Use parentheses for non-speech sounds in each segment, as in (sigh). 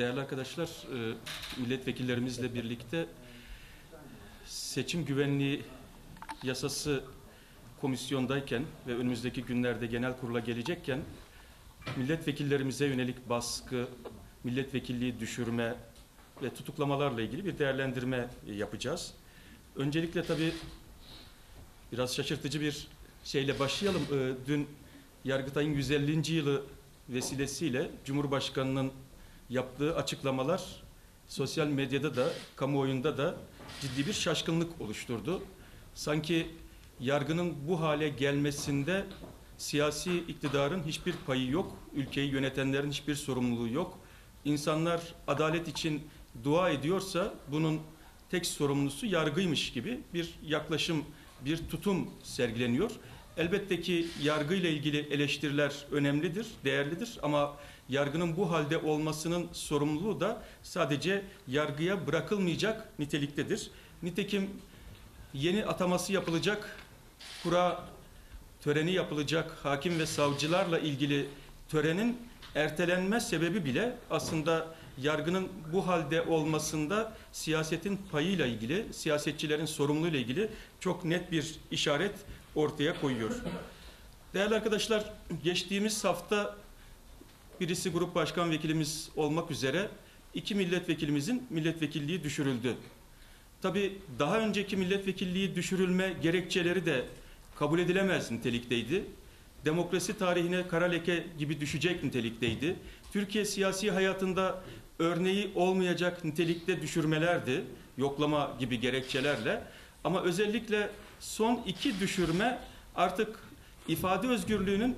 değerli arkadaşlar, e, milletvekillerimizle birlikte seçim güvenliği yasası komisyondayken ve önümüzdeki günlerde genel kurula gelecekken milletvekillerimize yönelik baskı, milletvekilliği düşürme ve tutuklamalarla ilgili bir değerlendirme yapacağız. Öncelikle tabii biraz şaşırtıcı bir şeyle başlayalım. Ee, dün Yargıtay'ın 150. yılı vesilesiyle Cumhurbaşkanı'nın yaptığı açıklamalar sosyal medyada da kamuoyunda da ciddi bir şaşkınlık oluşturdu. Sanki yargının bu hale gelmesinde siyasi iktidarın hiçbir payı yok, ülkeyi yönetenlerin hiçbir sorumluluğu yok. İnsanlar adalet için dua ediyorsa bunun tek sorumlusu yargıymış gibi bir yaklaşım, bir tutum sergileniyor. Elbette ki yargıyla ilgili eleştiriler önemlidir, değerlidir ama yargının bu halde olmasının sorumluluğu da sadece yargıya bırakılmayacak niteliktedir. Nitekim yeni ataması yapılacak, kura töreni yapılacak hakim ve savcılarla ilgili törenin ertelenme sebebi bile aslında yargının bu halde olmasında siyasetin payıyla ilgili, siyasetçilerin sorumluluğuyla ilgili çok net bir işaret ortaya koyuyor. Değerli arkadaşlar, geçtiğimiz hafta birisi grup başkan vekilimiz olmak üzere iki milletvekilimizin milletvekilliği düşürüldü. Tabi daha önceki milletvekilliği düşürülme gerekçeleri de kabul edilemez nitelikteydi. Demokrasi tarihine kara leke gibi düşecek nitelikteydi. Türkiye siyasi hayatında örneği olmayacak nitelikte düşürmelerdi. Yoklama gibi gerekçelerle. Ama özellikle son iki düşürme artık ifade özgürlüğünün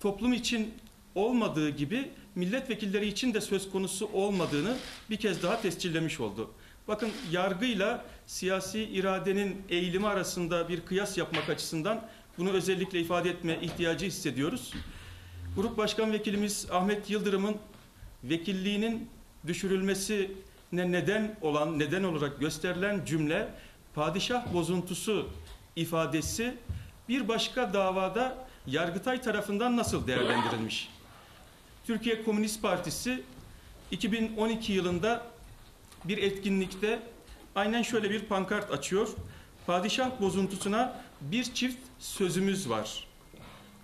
toplum için olmadığı gibi milletvekilleri için de söz konusu olmadığını bir kez daha tescillemiş oldu. Bakın yargıyla siyasi iradenin eğilimi arasında bir kıyas yapmak açısından bunu özellikle ifade etme ihtiyacı hissediyoruz. Grup Başkan Vekilimiz Ahmet Yıldırım'ın vekilliğinin düşürülmesine neden olan, neden olarak gösterilen cümle padişah bozuntusu ifadesi bir başka davada Yargıtay tarafından nasıl değerlendirilmiş? Türkiye Komünist Partisi 2012 yılında bir etkinlikte aynen şöyle bir pankart açıyor. Padişah bozuntusuna bir çift sözümüz var.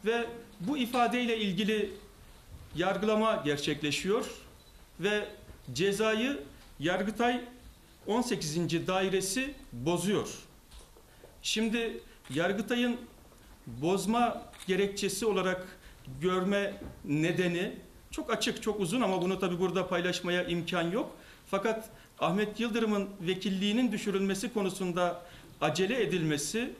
Ve bu ifadeyle ilgili yargılama gerçekleşiyor ve cezayı Yargıtay 18. dairesi bozuyor. Şimdi Yargıtay'ın bozma gerekçesi olarak görme nedeni çok açık, çok uzun ama bunu tabi burada paylaşmaya imkan yok. Fakat Ahmet Yıldırım'ın vekilliğinin düşürülmesi konusunda acele edilmesi,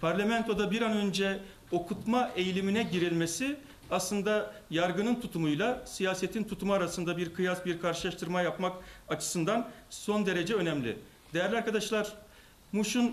parlamentoda bir an önce okutma eğilimine girilmesi aslında yargının tutumuyla siyasetin tutumu arasında bir kıyas, bir karşılaştırma yapmak açısından son derece önemli. Değerli arkadaşlar, Muş'un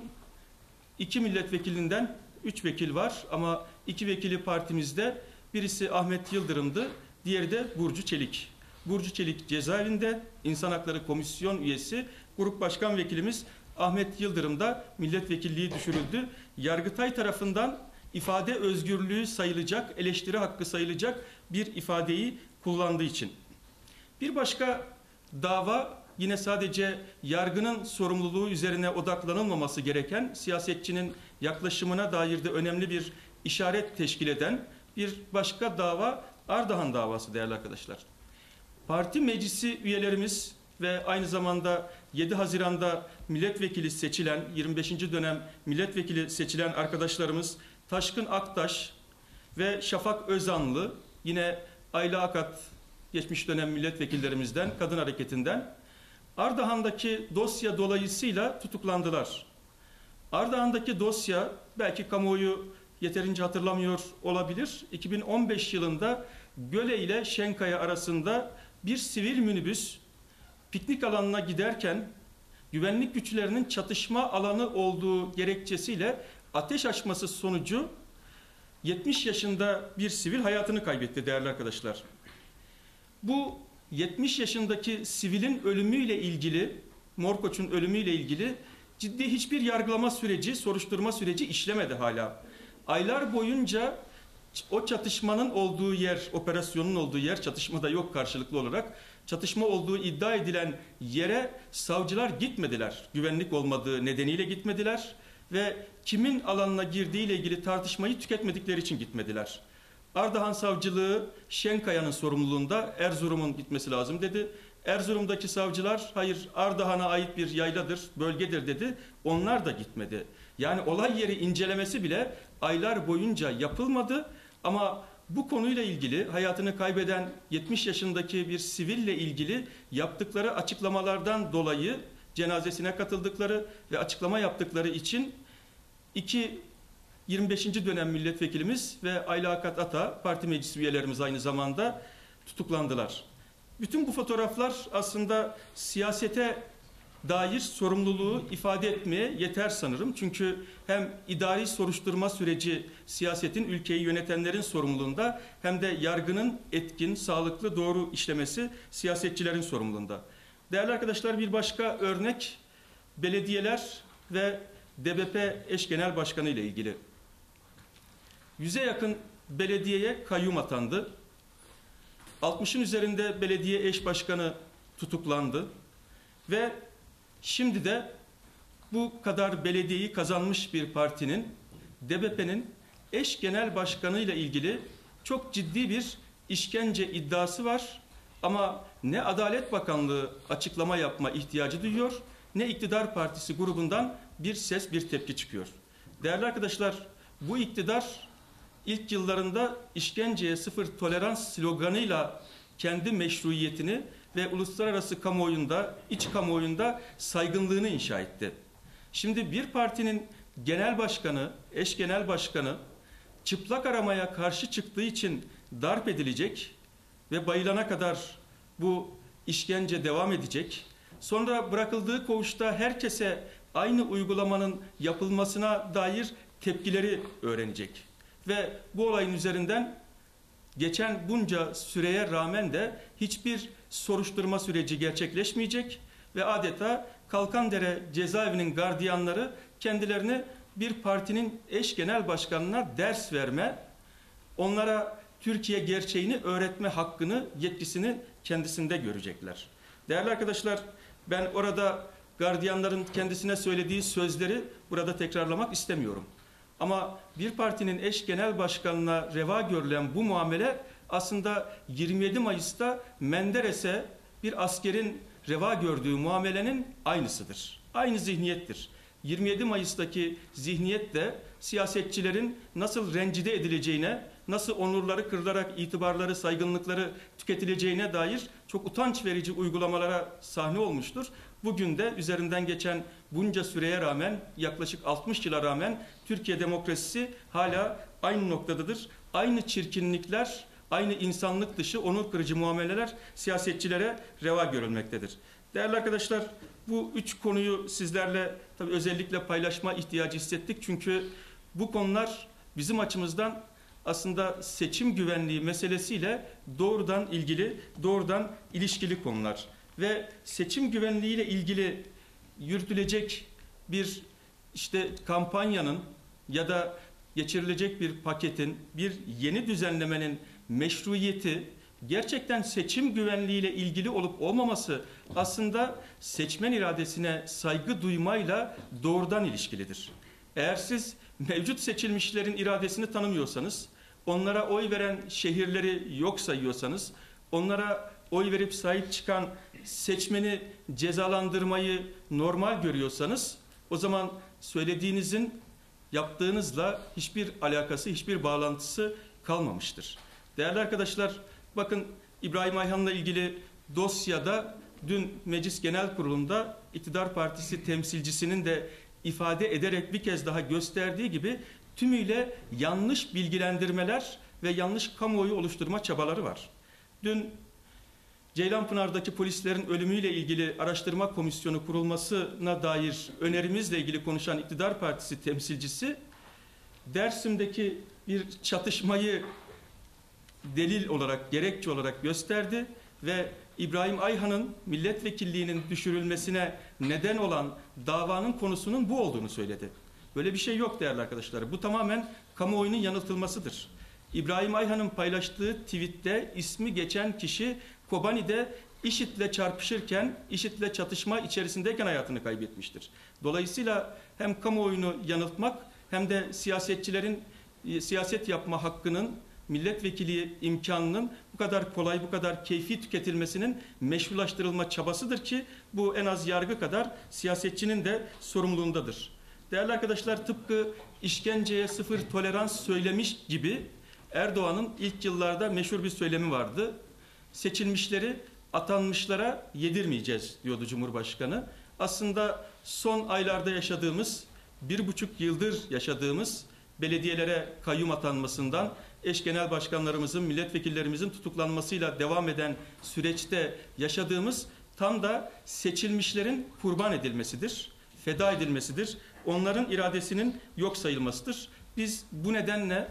iki milletvekilinden üç vekil var ama iki vekili partimizde birisi Ahmet Yıldırım'dı, diğeri de Burcu Çelik. Burcu Çelik cezaevinde İnsan Hakları Komisyon üyesi, grup başkan vekilimiz Ahmet Yıldırım da milletvekilliği düşürüldü. Yargıtay tarafından ifade özgürlüğü sayılacak, eleştiri hakkı sayılacak bir ifadeyi kullandığı için. Bir başka dava yine sadece yargının sorumluluğu üzerine odaklanılmaması gereken siyasetçinin yaklaşımına dair de önemli bir işaret teşkil eden bir başka dava Ardahan davası değerli arkadaşlar. Parti meclisi üyelerimiz ve aynı zamanda 7 Haziran'da milletvekili seçilen 25. dönem milletvekili seçilen arkadaşlarımız Taşkın Aktaş ve Şafak Özanlı yine Ayla Akat geçmiş dönem milletvekillerimizden kadın hareketinden Ardahan'daki dosya dolayısıyla tutuklandılar. Ardahan'daki dosya belki kamuoyu yeterince hatırlamıyor olabilir. 2015 yılında Göle ile Şenkaya arasında bir sivil minibüs piknik alanına giderken güvenlik güçlerinin çatışma alanı olduğu gerekçesiyle ateş açması sonucu 70 yaşında bir sivil hayatını kaybetti değerli arkadaşlar. Bu 70 yaşındaki sivilin ölümüyle ilgili, Morkoç'un ölümüyle ilgili ciddi hiçbir yargılama süreci, soruşturma süreci işlemedi hala. Aylar boyunca o çatışmanın olduğu yer, operasyonun olduğu yer, çatışmada yok karşılıklı olarak. çatışma olduğu iddia edilen yere savcılar gitmediler. Güvenlik olmadığı nedeniyle gitmediler ve kimin alanına girdiğiyle ilgili tartışmayı tüketmedikleri için gitmediler. Ardahan Savcılığı Şenkaya'nın sorumluluğunda Erzurum'un gitmesi lazım dedi. Erzurum'daki savcılar hayır Ardahan'a ait bir yayladır, bölgedir dedi. Onlar da gitmedi. Yani olay yeri incelemesi bile aylar boyunca yapılmadı ama bu konuyla ilgili hayatını kaybeden 70 yaşındaki bir siville ilgili yaptıkları açıklamalardan dolayı cenazesine katıldıkları ve açıklama yaptıkları için iki 25. dönem milletvekilimiz ve Ayla Akat Ata parti meclis üyelerimiz aynı zamanda tutuklandılar. Bütün bu fotoğraflar aslında siyasete dair sorumluluğu ifade etmeye yeter sanırım. Çünkü hem idari soruşturma süreci siyasetin ülkeyi yönetenlerin sorumluluğunda hem de yargının etkin, sağlıklı, doğru işlemesi siyasetçilerin sorumluluğunda. Değerli arkadaşlar bir başka örnek belediyeler ve DBP eş genel başkanı ile ilgili. Yüze yakın belediyeye kayyum atandı. 60'ın üzerinde belediye eş başkanı tutuklandı ve şimdi de bu kadar belediyeyi kazanmış bir partinin DBP'nin eş genel başkanı ile ilgili çok ciddi bir işkence iddiası var ama ne Adalet Bakanlığı açıklama yapma ihtiyacı duyuyor ne iktidar partisi grubundan bir ses bir tepki çıkıyor. Değerli arkadaşlar bu iktidar ilk yıllarında işkenceye sıfır tolerans sloganıyla kendi meşruiyetini ve uluslararası kamuoyunda, iç kamuoyunda saygınlığını inşa etti. Şimdi bir partinin genel başkanı, eş genel başkanı çıplak aramaya karşı çıktığı için darp edilecek ve bayılana kadar bu işkence devam edecek. Sonra bırakıldığı koğuşta herkese aynı uygulamanın yapılmasına dair tepkileri öğrenecek. Ve bu olayın üzerinden geçen bunca süreye rağmen de hiçbir soruşturma süreci gerçekleşmeyecek ve adeta Kalkandere cezaevinin gardiyanları kendilerini bir partinin eş genel başkanına ders verme, onlara Türkiye gerçeğini öğretme hakkını, yetkisini kendisinde görecekler. Değerli arkadaşlar, ben orada gardiyanların kendisine söylediği sözleri burada tekrarlamak istemiyorum. Ama bir partinin eş genel başkanına reva görülen bu muamele aslında 27 Mayıs'ta Menderes'e bir askerin reva gördüğü muamelenin aynısıdır. Aynı zihniyettir. 27 Mayıs'taki zihniyet de siyasetçilerin nasıl rencide edileceğine, nasıl onurları kırılarak itibarları, saygınlıkları tüketileceğine dair çok utanç verici uygulamalara sahne olmuştur. Bugün de üzerinden geçen bunca süreye rağmen, yaklaşık 60 yıla rağmen Türkiye demokrasisi hala aynı noktadadır. Aynı çirkinlikler, aynı insanlık dışı onur kırıcı muameleler siyasetçilere reva görülmektedir. Değerli arkadaşlar, bu üç konuyu sizlerle tabii özellikle paylaşma ihtiyacı hissettik. Çünkü bu konular bizim açımızdan aslında seçim güvenliği meselesiyle doğrudan ilgili, doğrudan ilişkili konular. Ve seçim güvenliğiyle ilgili yürütülecek bir işte kampanyanın ya da geçirilecek bir paketin, bir yeni düzenlemenin meşruiyeti gerçekten seçim güvenliğiyle ilgili olup olmaması aslında seçmen iradesine saygı duymayla doğrudan ilişkilidir. Eğer siz mevcut seçilmişlerin iradesini tanımıyorsanız, onlara oy veren şehirleri yok sayıyorsanız, onlara oy verip sahip çıkan seçmeni cezalandırmayı normal görüyorsanız, o zaman söylediğinizin yaptığınızla hiçbir alakası, hiçbir bağlantısı kalmamıştır. Değerli arkadaşlar, bakın İbrahim Ayhan'la ilgili dosyada dün Meclis Genel Kurulu'nda iktidar partisi temsilcisinin de ifade ederek bir kez daha gösterdiği gibi tümüyle yanlış bilgilendirmeler ve yanlış kamuoyu oluşturma çabaları var. Dün Ceylanpınar'daki polislerin ölümüyle ilgili araştırma komisyonu kurulmasına dair önerimizle ilgili konuşan iktidar partisi temsilcisi Dersim'deki bir çatışmayı delil olarak, gerekçe olarak gösterdi ve İbrahim Ayhan'ın milletvekilliğinin düşürülmesine neden olan davanın konusunun bu olduğunu söyledi. Böyle bir şey yok değerli arkadaşlar. Bu tamamen kamuoyunun yanıltılmasıdır. İbrahim Ayhan'ın paylaştığı tweette ismi geçen kişi Kobani'de IŞİD'le çarpışırken, IŞİD'le çatışma içerisindeyken hayatını kaybetmiştir. Dolayısıyla hem kamuoyunu yanıltmak hem de siyasetçilerin e, siyaset yapma hakkının milletvekili imkanının bu kadar kolay, bu kadar keyfi tüketilmesinin meşrulaştırılma çabasıdır ki bu en az yargı kadar siyasetçinin de sorumluluğundadır. Değerli arkadaşlar tıpkı işkenceye sıfır tolerans söylemiş gibi Erdoğan'ın ilk yıllarda meşhur bir söylemi vardı. Seçilmişleri atanmışlara yedirmeyeceğiz diyordu Cumhurbaşkanı. Aslında son aylarda yaşadığımız, bir buçuk yıldır yaşadığımız belediyelere kayyum atanmasından eş genel başkanlarımızın, milletvekillerimizin tutuklanmasıyla devam eden süreçte yaşadığımız tam da seçilmişlerin kurban edilmesidir, feda edilmesidir. Onların iradesinin yok sayılmasıdır. Biz bu nedenle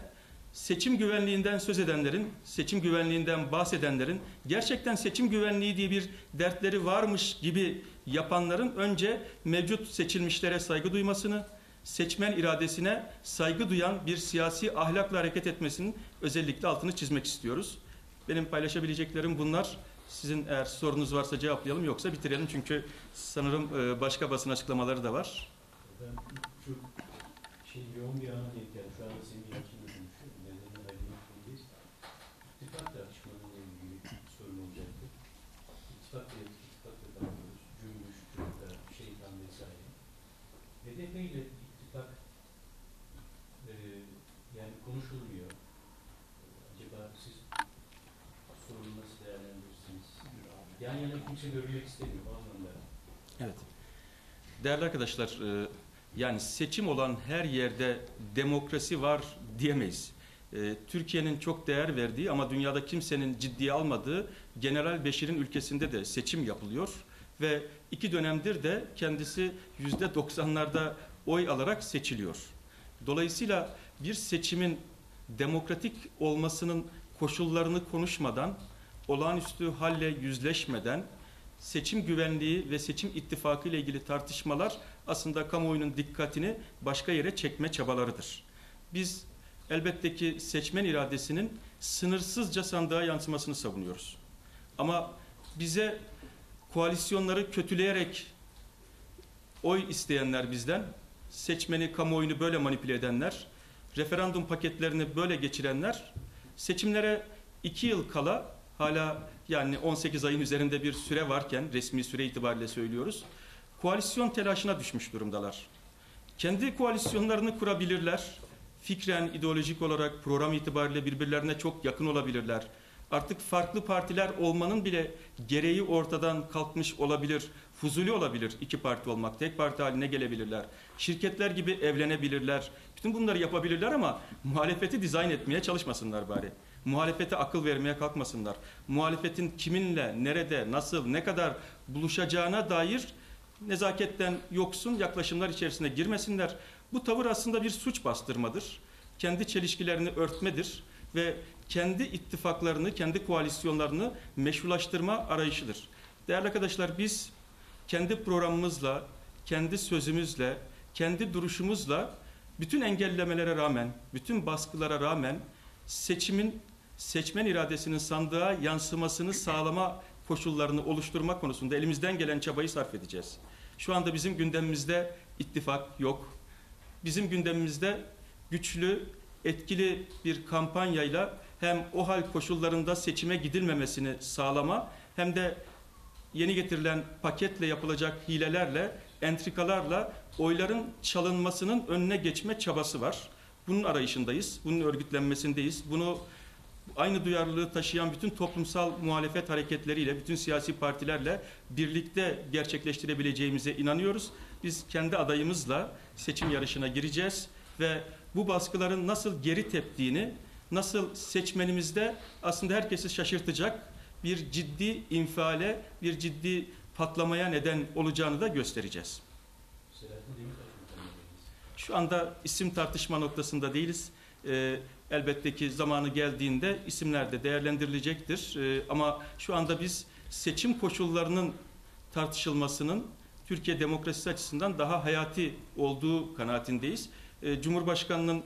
seçim güvenliğinden söz edenlerin, seçim güvenliğinden bahsedenlerin gerçekten seçim güvenliği diye bir dertleri varmış gibi yapanların önce mevcut seçilmişlere saygı duymasını, seçmen iradesine saygı duyan bir siyasi ahlakla hareket etmesinin özellikle altını çizmek istiyoruz. Benim paylaşabileceklerim bunlar. Sizin eğer sorunuz varsa cevaplayalım yoksa bitirelim çünkü sanırım e, başka basın açıklamaları da var. Ben çok şey yoğun bir ana denk geldim. Şu anda senin yakınla konuşuyorum. Nedenini aydınlık değiliz. İttifak tartışmalarıyla ilgili bir sorun olacaktı. İttifak ve ittifak da tanıyoruz. Cümbüş, Cümbüş, Şeytan vesaire. HDP ile ittifak e, yani konuşulmuyor. Acaba siz sorunu nasıl değerlendirirsiniz? Kimse görülmek istemiyor anlamda. Evet. Değerli arkadaşlar, e, yani seçim olan her yerde demokrasi var diyemeyiz. E, Türkiye'nin çok değer verdiği ama dünyada kimsenin ciddiye almadığı General Beşir'in ülkesinde de seçim yapılıyor ve iki dönemdir de kendisi yüzde doksanlarda oy alarak seçiliyor. Dolayısıyla bir seçimin demokratik olmasının koşullarını konuşmadan, olağanüstü halle yüzleşmeden, seçim güvenliği ve seçim ittifakı ile ilgili tartışmalar aslında kamuoyunun dikkatini başka yere çekme çabalarıdır. Biz elbette ki seçmen iradesinin sınırsızca sandığa yansımasını savunuyoruz. Ama bize koalisyonları kötüleyerek oy isteyenler bizden, seçmeni, kamuoyunu böyle manipüle edenler, referandum paketlerini böyle geçirenler, seçimlere iki yıl kala hala yani 18 ayın üzerinde bir süre varken resmi süre itibariyle söylüyoruz. Koalisyon telaşına düşmüş durumdalar. Kendi koalisyonlarını kurabilirler. Fikren, ideolojik olarak program itibariyle birbirlerine çok yakın olabilirler. Artık farklı partiler olmanın bile gereği ortadan kalkmış olabilir. Fuzuli olabilir iki parti olmak. Tek parti haline gelebilirler. Şirketler gibi evlenebilirler. Bütün bunları yapabilirler ama muhalefeti dizayn etmeye çalışmasınlar bari muhalefete akıl vermeye kalkmasınlar. Muhalefetin kiminle, nerede, nasıl, ne kadar buluşacağına dair nezaketten yoksun yaklaşımlar içerisine girmesinler. Bu tavır aslında bir suç bastırmadır. Kendi çelişkilerini örtmedir ve kendi ittifaklarını, kendi koalisyonlarını meşrulaştırma arayışıdır. Değerli arkadaşlar biz kendi programımızla, kendi sözümüzle, kendi duruşumuzla bütün engellemelere rağmen, bütün baskılara rağmen seçimin seçmen iradesinin sandığa yansımasını sağlama koşullarını oluşturma konusunda elimizden gelen çabayı sarf edeceğiz. Şu anda bizim gündemimizde ittifak yok. Bizim gündemimizde güçlü, etkili bir kampanyayla hem o hal koşullarında seçime gidilmemesini sağlama hem de yeni getirilen paketle yapılacak hilelerle, entrikalarla oyların çalınmasının önüne geçme çabası var. Bunun arayışındayız, bunun örgütlenmesindeyiz. Bunu aynı duyarlılığı taşıyan bütün toplumsal muhalefet hareketleriyle, bütün siyasi partilerle birlikte gerçekleştirebileceğimize inanıyoruz. Biz kendi adayımızla seçim yarışına gireceğiz ve bu baskıların nasıl geri teptiğini, nasıl seçmenimizde aslında herkesi şaşırtacak bir ciddi infiale, bir ciddi patlamaya neden olacağını da göstereceğiz. Şu anda isim tartışma noktasında değiliz. Ee, elbette ki zamanı geldiğinde isimler de değerlendirilecektir. Ee, ama şu anda biz seçim koşullarının tartışılmasının Türkiye demokrasisi açısından daha hayati olduğu kanaatindeyiz. Ee, Cumhurbaşkanının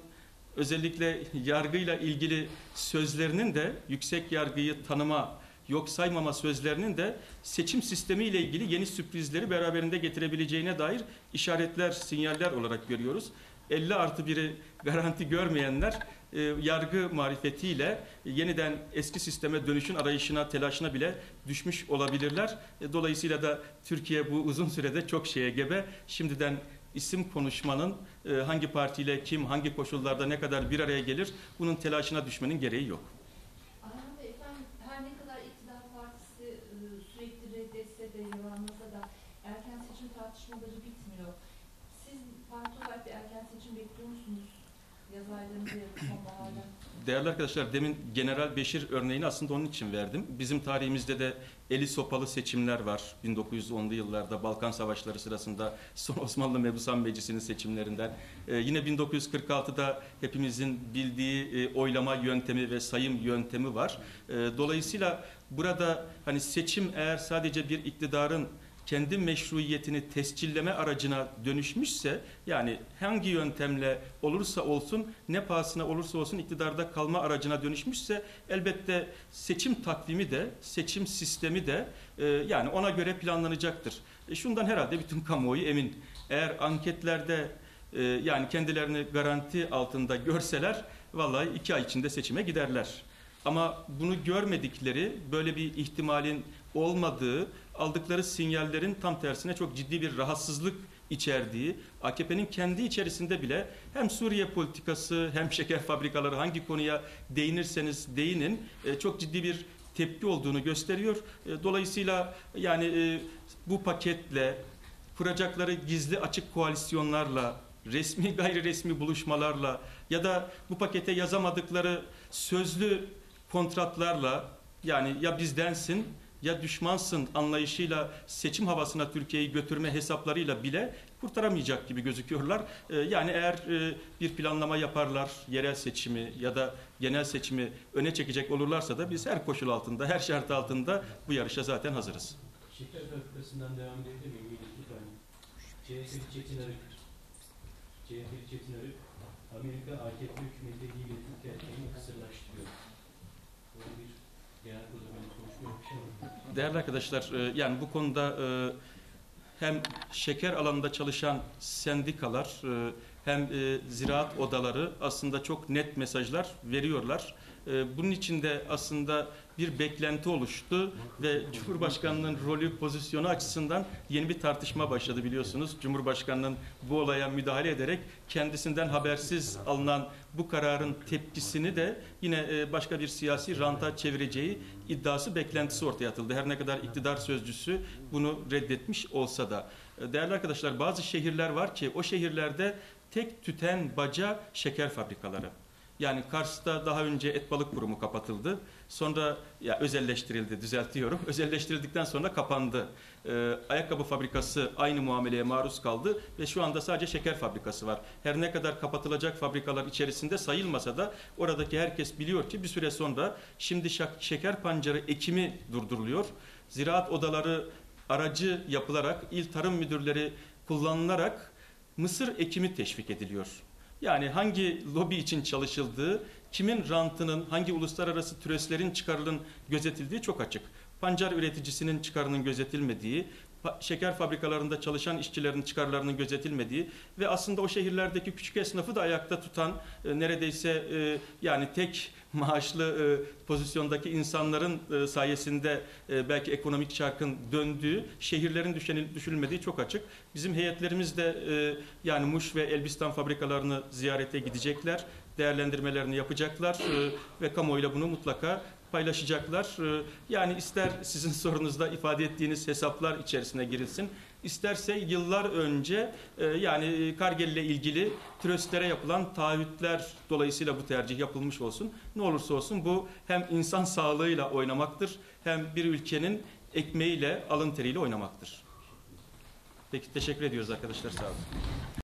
özellikle yargıyla ilgili sözlerinin de yüksek yargıyı tanıma yok saymama sözlerinin de seçim sistemi ile ilgili yeni sürprizleri beraberinde getirebileceğine dair işaretler, sinyaller olarak görüyoruz. 50 artı 1'i garanti görmeyenler e, yargı marifetiyle yeniden eski sisteme dönüşün arayışına, telaşına bile düşmüş olabilirler. E, dolayısıyla da Türkiye bu uzun sürede çok şeye gebe. Şimdiden isim konuşmanın e, hangi partiyle kim, hangi koşullarda ne kadar bir araya gelir bunun telaşına düşmenin gereği yok. Ayhan Bey efendim her ne kadar iktidar partisi e, sürekli reddetse de yalanlasa da erken seçim tartışmaları bitmiyor. Siz parti olarak bir erken seçim bekliyor musunuz? Yaz aylarında ya da sonbaharda. Değerli arkadaşlar demin General Beşir örneğini aslında onun için verdim. Bizim tarihimizde de eli sopalı seçimler var. 1910'lu yıllarda Balkan Savaşları sırasında (laughs) son Osmanlı Mebusan Meclisi'nin seçimlerinden. Ee, yine 1946'da hepimizin bildiği e, oylama yöntemi ve sayım yöntemi var. Ee, dolayısıyla burada hani seçim eğer sadece bir iktidarın kendi meşruiyetini tescilleme aracına dönüşmüşse yani hangi yöntemle olursa olsun ne pahasına olursa olsun iktidarda kalma aracına dönüşmüşse elbette seçim takvimi de seçim sistemi de e, yani ona göre planlanacaktır. E, şundan herhalde bütün kamuoyu emin. Eğer anketlerde e, yani kendilerini garanti altında görseler vallahi iki ay içinde seçime giderler. Ama bunu görmedikleri, böyle bir ihtimalin olmadığı, aldıkları sinyallerin tam tersine çok ciddi bir rahatsızlık içerdiği, AKP'nin kendi içerisinde bile hem Suriye politikası hem şeker fabrikaları hangi konuya değinirseniz değinin e, çok ciddi bir tepki olduğunu gösteriyor. E, Dolayısıyla yani e, bu paketle kuracakları gizli açık koalisyonlarla resmi (laughs) gayri resmi buluşmalarla ya da bu pakete yazamadıkları sözlü kontratlarla yani ya bizdensin ya düşmansın anlayışıyla seçim havasına Türkiye'yi götürme hesaplarıyla bile kurtaramayacak gibi gözüküyorlar. Ee, yani eğer e, bir planlama yaparlar, yerel seçimi ya da genel seçimi öne çekecek olurlarsa da biz her koşul altında, her şart altında bu yarışa zaten hazırız. Şeker fabrikasından devam edebilir miyim? CHP'li Çetin Arık. CHP'li Çetin Arık, Amerika AKP hükümetiyle Türk erkeğini kısırlaştırıyor. Böyle bir genel kurulu böyle konuşma yapmış ama Değerli arkadaşlar, e, yani bu konuda e, hem şeker alanında çalışan sendikalar e, hem ziraat odaları aslında çok net mesajlar veriyorlar. Bunun içinde aslında bir beklenti oluştu ve Cumhurbaşkanının rolü pozisyonu açısından yeni bir tartışma başladı biliyorsunuz. Cumhurbaşkanının bu olaya müdahale ederek kendisinden habersiz alınan bu kararın tepkisini de yine e, başka bir siyasi ranta çevireceği iddiası beklentisi ortaya atıldı. Her ne kadar iktidar sözcüsü bunu reddetmiş olsa da. E, Değerli arkadaşlar bazı şehirler var ki o şehirlerde tek tüten baca şeker fabrikaları. Yani Kars'ta daha önce et balık kurumu kapatıldı. Sonra ya özelleştirildi, düzeltiyorum. (laughs) Özelleştirildikten sonra kapandı. Ee, ayakkabı fabrikası aynı muameleye maruz kaldı ve şu anda sadece şeker fabrikası var. Her ne kadar kapatılacak fabrikalar içerisinde sayılmasa da oradaki herkes biliyor ki bir süre sonra şimdi şeker pancarı ekimi durduruluyor. Ziraat odaları aracı yapılarak il tarım müdürleri kullanılarak mısır ekimi teşvik ediliyor. Yani hangi lobi için çalışıldığı, kimin rantının, hangi uluslararası türeslerin çıkarının gözetildiği çok açık. Pancar üreticisinin çıkarının gözetilmediği, şeker fabrikalarında çalışan işçilerin çıkarlarının gözetilmediği ve aslında o şehirlerdeki küçük esnafı da ayakta tutan e, neredeyse e, yani tek maaşlı e, pozisyondaki insanların e, sayesinde e, belki ekonomik çarkın döndüğü, şehirlerin düşenil- düşülmediği çok açık. Bizim heyetlerimiz de e, yani Muş ve Elbistan fabrikalarını ziyarete gidecekler, değerlendirmelerini yapacaklar e, ve kamuoyuyla bunu mutlaka paylaşacaklar. E, Yani ister sizin (laughs) sorunuzda ifade ettiğiniz hesaplar içerisine girilsin, isterse yıllar önce e, yani Kargel ile ilgili tröstlere yapılan taahhütler dolayısıyla bu tercih yapılmış olsun. Ne olursa olsun bu hem insan sağlığıyla oynamaktır hem bir ülkenin ekmeğiyle, alın teriyle oynamaktır. Peki teşekkür ediyoruz arkadaşlar sağ olun.